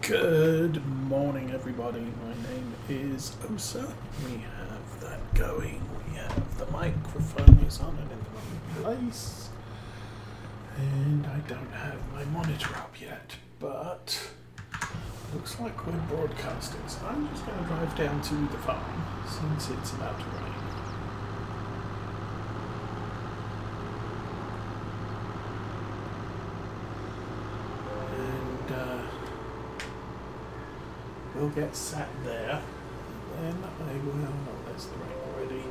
Good morning, everybody. My name is Oseh. We have that going. We have the microphone is on and in the right place. And I don't have my monitor up yet, but looks like we're broadcasting. So I'm just going to drive down to the farm since it's about to rain. and uh, we'll get sat there. And then I will. Oh, there's the rain already.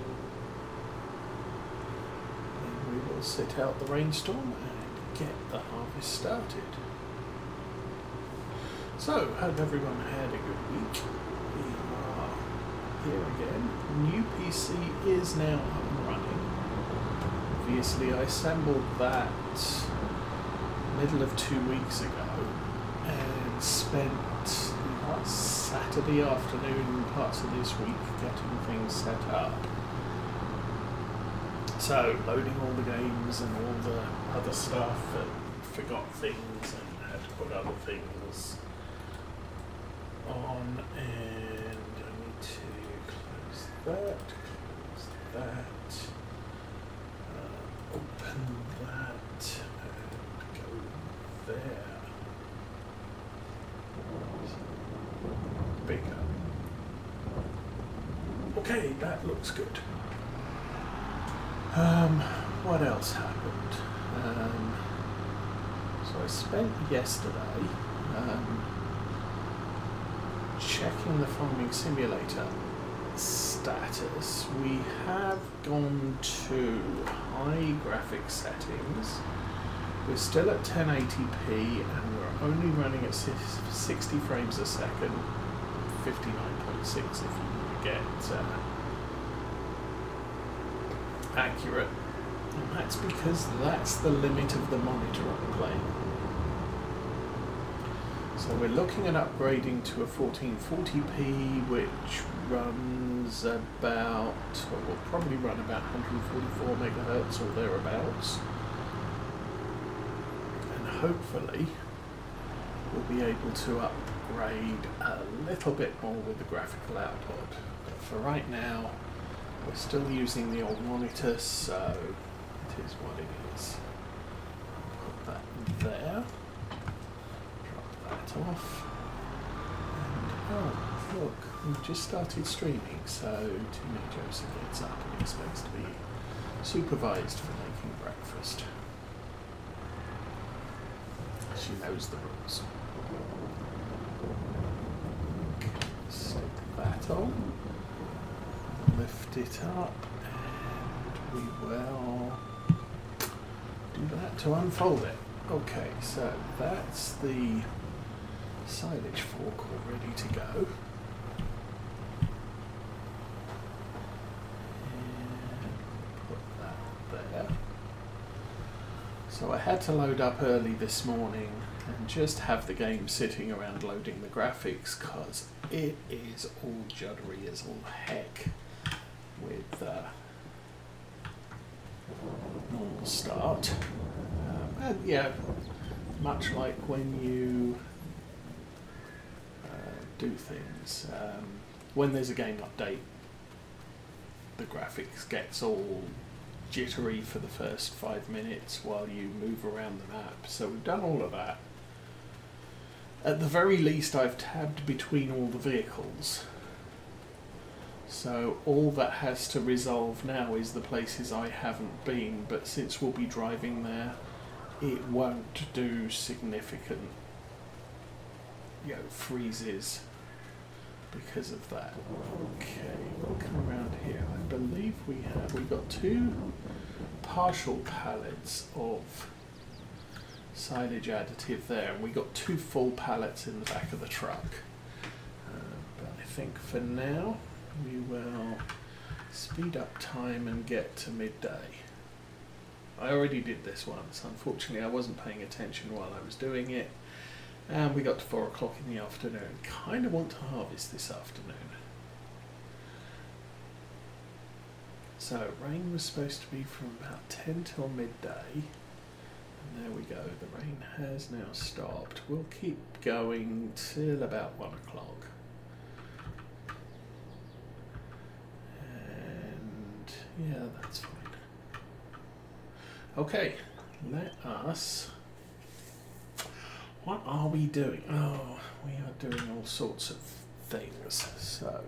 And we will sit out the rainstorm and get the harvest started. So, hope everyone had a good week. We are here again. New PC is now up and running. Obviously, I assembled that middle of two weeks ago and spent Saturday afternoon parts of this week getting things set up. So, loading all the games and all the other stuff and forgot things and had to put other things on and I need to close that, close that, uh, open that and go there. Bigger. Okay, that looks good. Um, what else happened? Um, so I spent yesterday um, checking the farming simulator status. We have gone to high graphic settings. We're still at 1080p and we're only running at 60 frames a second, 59.6 if you get uh, accurate. And that's because that's the limit of the monitor I'm playing. So we're looking at upgrading to a 1440p, which runs about, or will probably run about 144 megahertz or thereabouts. And hopefully we'll be able to upgrade a little bit more with the graphical output. But for right now, we're still using the old monitor, so it is what it is. Put that there Drop that off. And oh, look, we've just started streaming, so Teenage Joseph gets up and expects to be supervised for making breakfast. She knows the rules. Stick that on, lift it up, and we will do that to unfold it. Okay, so that's the silage fork all ready to go. So I had to load up early this morning and just have the game sitting around loading the graphics because it is all juddery as all heck with uh, normal start. Um, and yeah, much like when you uh, do things. Um, when there's a game update, the graphics gets all jittery for the first five minutes while you move around the map. So we've done all of that. At the very least, I've tabbed between all the vehicles. So all that has to resolve now is the places I haven't been, but since we'll be driving there, it won't do significant you know, freezes because of that. Okay, we'll come around here. I believe we have we got two partial pallets of silage additive there, and we got two full pallets in the back of the truck. Uh, but I think for now we will speed up time and get to midday. I already did this once. Unfortunately, I wasn't paying attention while I was doing it. And we got to four o'clock in the afternoon. Kind of want to harvest this afternoon. So rain was supposed to be from about 10 till midday. And there we go. The rain has now stopped. We'll keep going till about one o'clock. And yeah, that's fine. Okay, let us. What are we doing? Oh, we are doing all sorts of things. So,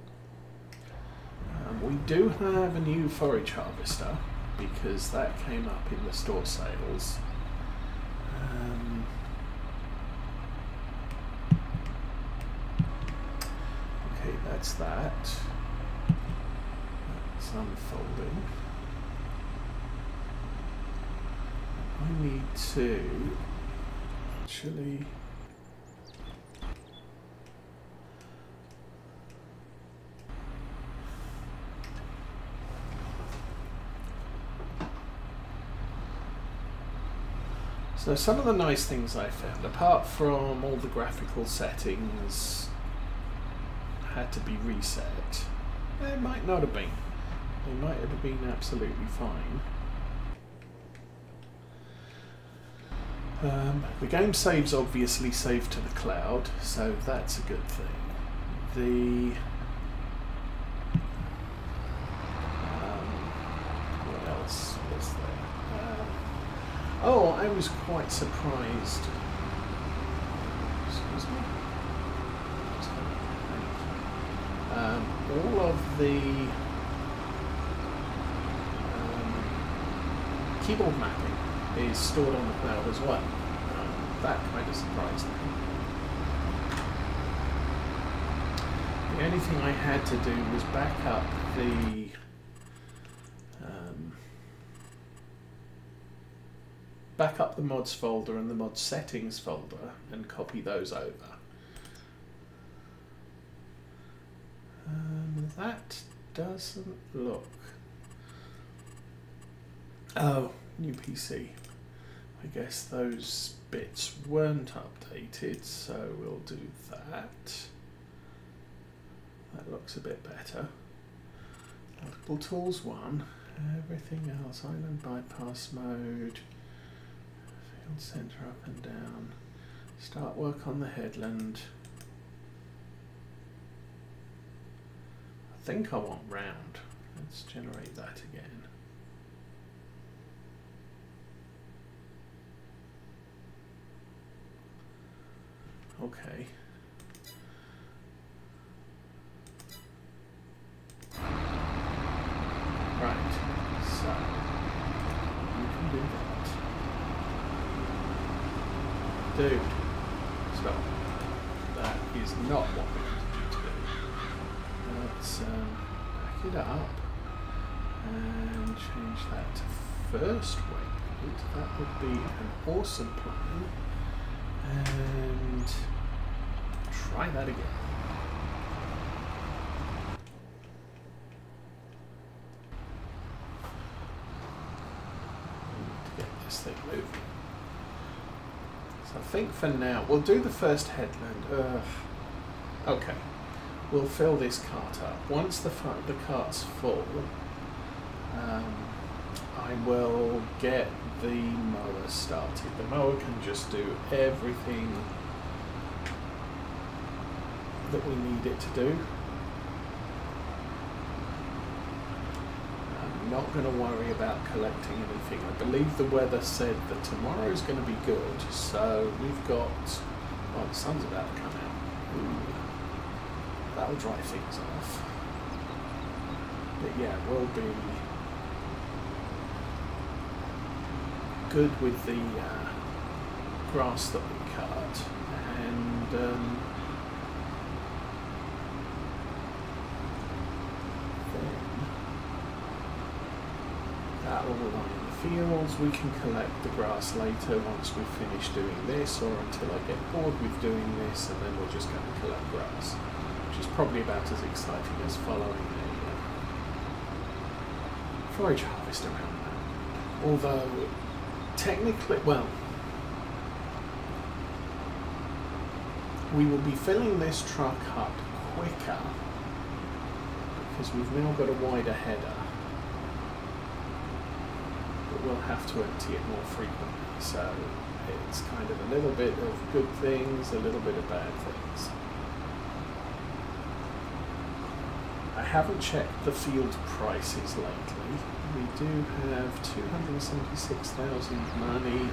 um, we do have a new forage harvester because that came up in the store sales. Um, okay, that's that. Unfolding. I need to actually. So some of the nice things I found, apart from all the graphical settings had to be reset, it might not have been. They might have been absolutely fine. Um, the game saves obviously save to the cloud, so that's a good thing. The um, what else was there? Uh, oh, I was quite surprised. Excuse me. Um, all of the keyboard mapping is stored on the cloud as well. Um, that kind of surprised me. The only thing I had to do was back up the um, back up the mods folder and the mod settings folder and copy those over. Um, that doesn't look. Oh, new PC. I guess those bits weren't updated, so we'll do that. That looks a bit better. Multiple tools one. Everything else, island bypass mode, field center up and down. Start work on the headland. I think I want round. Let's generate that again. Okay. Right, so you can do that. Dude, stop. That is not what we you to do. Let's um, back it up and change that to first waypoint. That would be an awesome plan. And try that again. get this thing moving. So I think for now, we'll do the first headland. Ugh. Okay. We'll fill this cart up. Once the, the cart's full, um, I will get the mower started. The mower can just do everything that we need it to do. I'm not going to worry about collecting anything. I believe the weather said that tomorrow is going to be good, so we've got. Oh, the sun's about to come out. Ooh. That'll dry things off. But yeah, we'll be good with the uh, grass that we cut, and um, line the fields. We can collect the grass later once we've finished doing this, or until I get bored with doing this, and then we'll just go and collect grass, which is probably about as exciting as following a uh, forage harvest around that. Although technically, well, we will be filling this truck up quicker because we've now got a wider header. We'll have to empty it more frequently. So it's kind of a little bit of good things, a little bit of bad things. I haven't checked the field prices lately. We do have 276,000 money.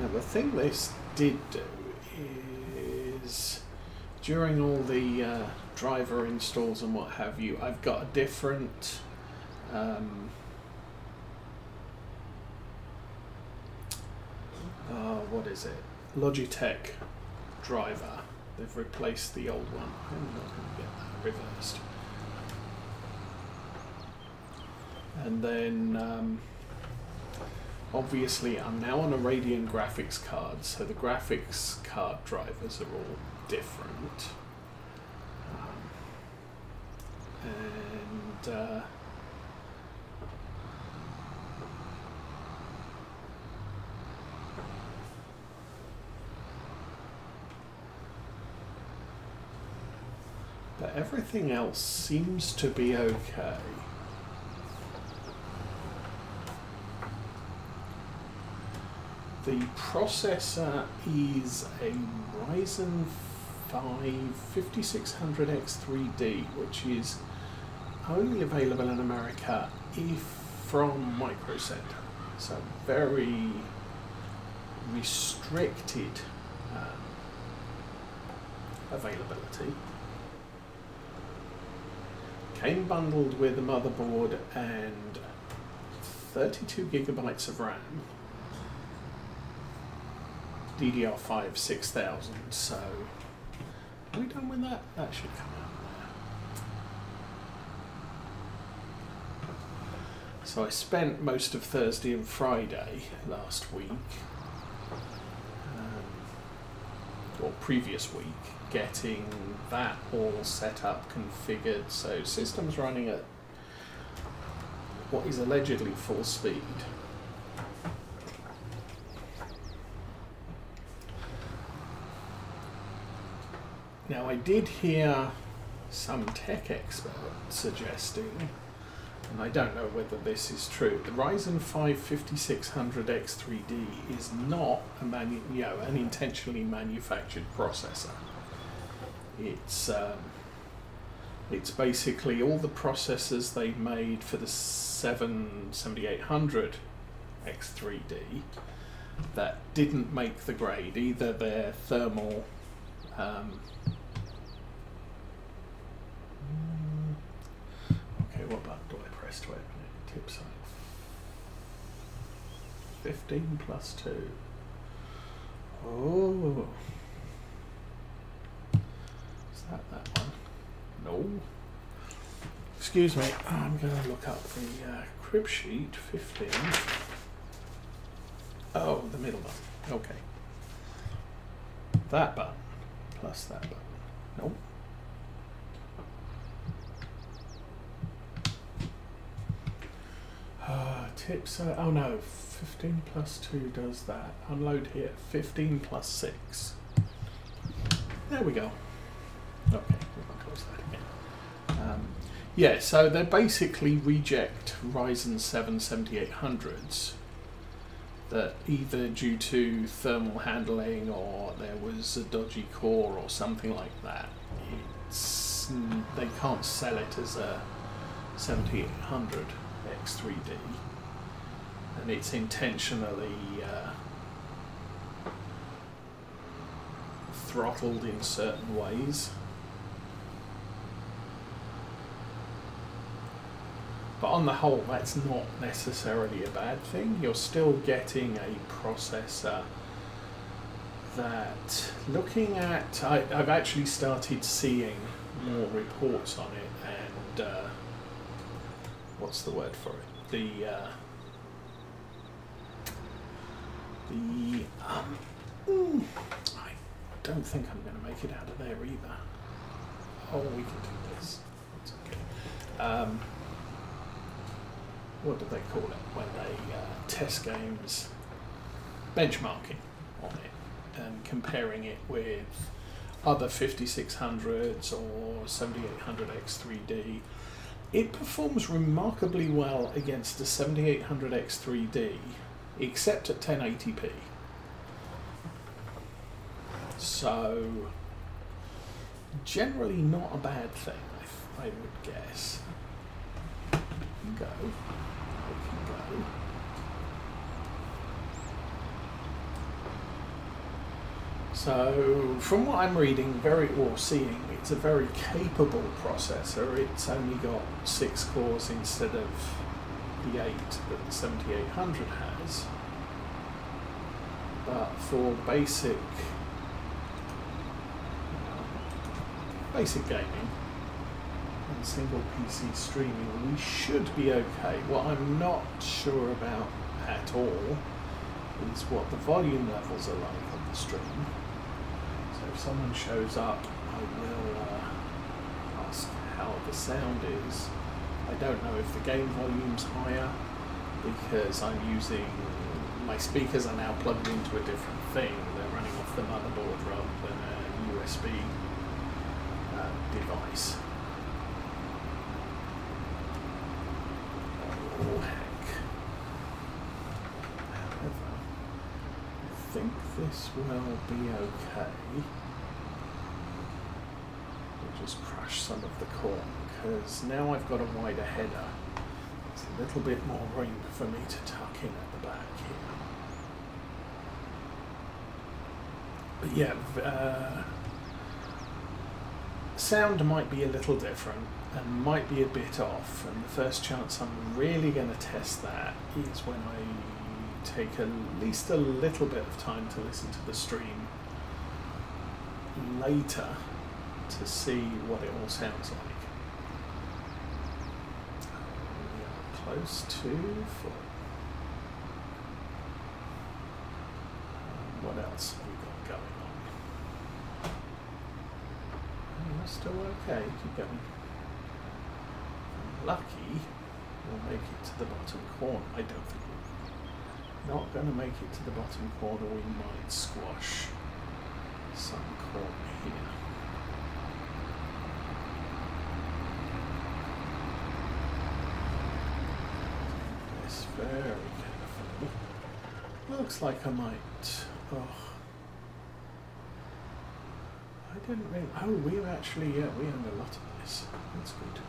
Now the thing this did do is during all the uh, driver installs and what have you, I've got a different um, uh, what is it? Logitech driver. They've replaced the old one. I'm not going to get that reversed. And then um, obviously I'm now on a Radeon graphics card, so the graphics card drivers are all different. Um, and uh, but everything else seems to be okay. The processor is a Ryzen 5 5600X3D, which is only available in America if from Micro Center. So very restricted um, availability. Came bundled with a motherboard and 32 gigabytes of RAM. DDR5 6000, so are we done with that? That should come out. So I spent most of Thursday and Friday last week, um, or previous week, getting that all set up, configured, so system's running at what is allegedly full speed. Now, I did hear some tech expert suggesting, and I don't know whether this is true, the Ryzen 5 5600X3D is not a manu- you know, an intentionally manufactured processor. It's um, it's basically all the processors they made for the 7 7800 X3D that didn't make the grade. Either their thermal um, Okay, what button do I press to open it? Tip side. 15 plus 2. Oh. Is that that one? No. Excuse me, I'm going to look up the uh, crib sheet 15. Oh, the middle button. Okay. That button plus that button. Nope. Uh, tips, oh no, 15 plus 2 does that. Unload here, 15 plus 6. There we go. Okay, we'll close that again. Um, yeah, so they basically reject Ryzen 7 7800s that either due to thermal handling or there was a dodgy core or something like that, it's, they can't sell it as a 7800 X3D, and it's intentionally uh, throttled in certain ways. But on the whole, that's not necessarily a bad thing. You're still getting a processor that, looking at, I, have actually started seeing more reports on it, and uh, what's the word for it? The uh, the um, mm, I don't think I'm going to make it out of there either. Oh, we can do this. It's okay. Um, what do they call it when they uh, test games? Benchmarking on it and comparing it with other 5600s or 7800X3D, it performs remarkably well against a 7800X3D, except at 1080p. So, generally not a bad thing, I, I would guess. Go. So, from what I'm reading, very or seeing, it's a very capable processor. It's only got six cores instead of the eight that the 7800 has. But for basic basic gaming and single PC streaming, we should be okay. What I'm not sure about at all is what the volume levels are like on the stream. If someone shows up, I will uh, ask how the sound is. I don't know if the game volume's higher because I'm using my speakers are now plugged into a different thing. They're running off the motherboard rather than a USB device. Oh heck. However, I think this will be okay. Just crush some of the corn because now I've got a wider header. There's a little bit more room for me to tuck in at the back here. But yeah, uh, sound might be a little different and might be a bit off and the first chance I'm really going to test that is when I take at least a little bit of time to listen to the stream later to see what it all sounds like. We are close to full. Um, what else have we got going? On? Oh, that's still okay. Keep going. Lucky, we'll make it to the bottom corner. I don't think we're not going to make it to the bottom corner. We might squash some corn here. This very carefully. Looks like I might. Oh. I didn't really. Oh, we're actually, yeah, we own a lot of this. That's good.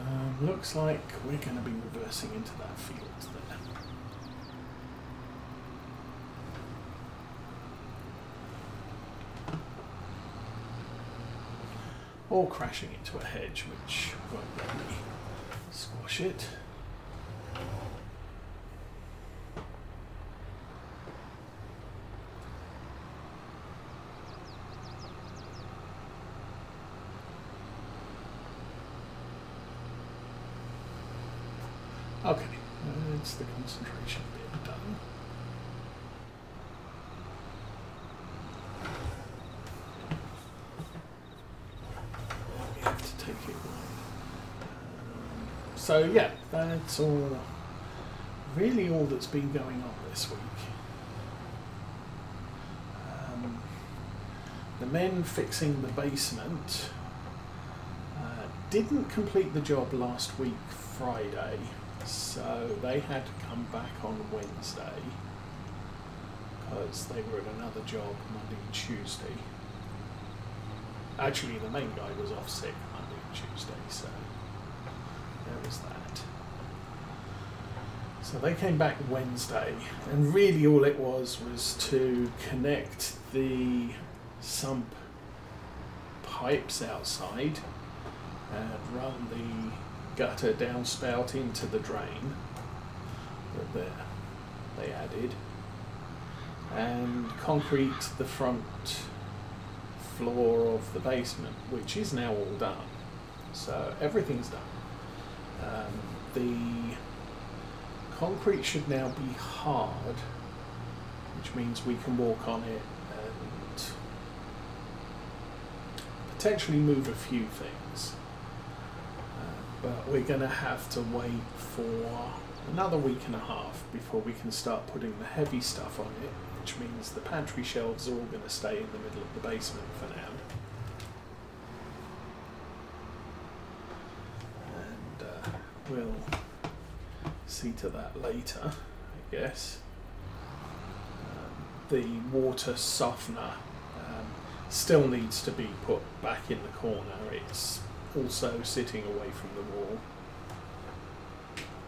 Um, looks like we're going to be reversing into that field there. Or crashing into a hedge, which won't let me squash it. Okay, it's the concentration bit done. So yeah, that's all. Really, all that's been going on this week. Um, the men fixing the basement uh, didn't complete the job last week, Friday, so they had to come back on Wednesday because they were at another job Monday and Tuesday. Actually, the main guy was off sick Monday and Tuesday, so was that. So they came back Wednesday, and really all it was was to connect the sump pipes outside and run the gutter downspout into the drain that they, they added and concrete the front floor of the basement, which is now all done. So everything's done. Um, the concrete should now be hard, which means we can walk on it and potentially move a few things. Uh, but we're going to have to wait for another week and a half before we can start putting the heavy stuff on it, which means the pantry shelves are all going to stay in the middle of the basement for now. And uh, we'll see to that later, I guess. Um, the water softener um, still needs to be put back in the corner. It's also sitting away from the wall.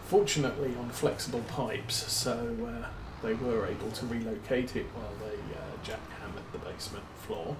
Fortunately, on flexible pipes, so uh, they were able to relocate it while they uh, jackhammered the basement floor.